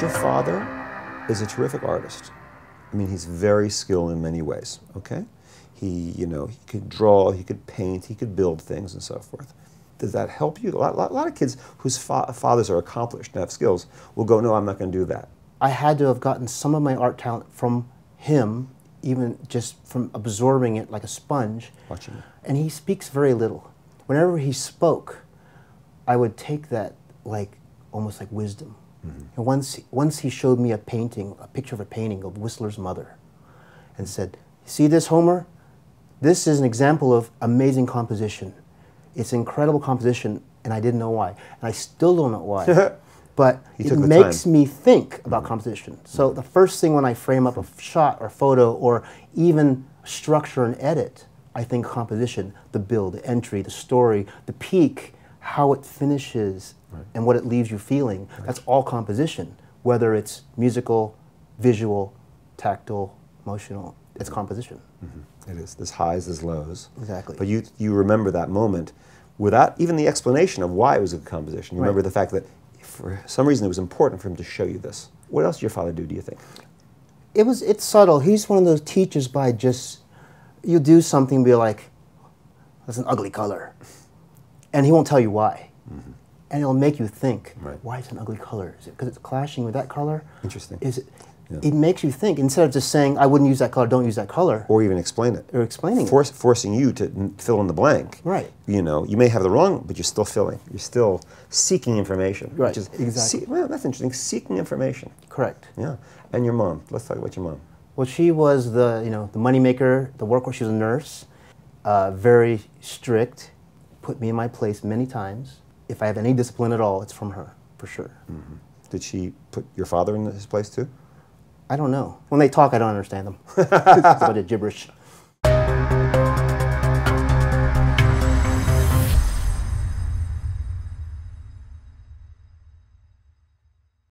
Your father is a terrific artist. I mean, he's very skilled in many ways, okay? He, you know, he could draw, he could paint, he could build things and so forth. Does that help you? A lot, lot, lot of kids whose fa fathers are accomplished and have skills will go, no, I'm not going to do that. I had to have gotten some of my art talent from him, even just from absorbing it like a sponge. Watching it. And he speaks very little. Whenever he spoke, I would take that like almost like wisdom. And once, once he showed me a painting, a picture of a painting of Whistler's mother, and said, "See this, Homer? This is an example of amazing composition. It's incredible composition, and I didn't know why, and I still don't know why." but it makes time. me think about mm-hmm. composition. So mm-hmm. the first thing when I frame up a shot or photo or even structure and edit, I think composition, the build, the entry, the story, the peak, how it finishes, right. and what it leaves you feeling. Right. That's all composition, whether it's musical, visual, tactile, emotional. It's composition. Mm-hmm. It is. There's highs, there's lows. Exactly. But you you remember that moment without even the explanation of why it was a composition. You right. remember the fact that for some reason it was important for him to show you this. What else did your father do? Do you think? It was. It's subtle. He's one of those teachers by just you do something, be like, "That's an ugly color," and he won't tell you why. Mm-hmm and it'll make you think, right. why is it an ugly color? Is it because it's clashing with that color? Interesting. Is it? Yeah. It makes you think instead of just saying, "I wouldn't use that color. Don't use that color," or even explain it, or explaining Force, it, forcing you to fill in the blank. Right. You know, you may have the wrong, but you're still filling. You're still seeking information. Right. Which is exactly. See, well, that's interesting. Seeking information. Correct. Yeah. And your mom. Let's talk about your mom. Well, she was the you know the moneymaker, the workhorse. She was a nurse, uh, very strict, put me in my place many times if I have any discipline at all, it's from her, for sure. Mm-hmm. Did she put your father in his place too? I don't know. When they talk, I don't understand them. it's a bunch of gibberish.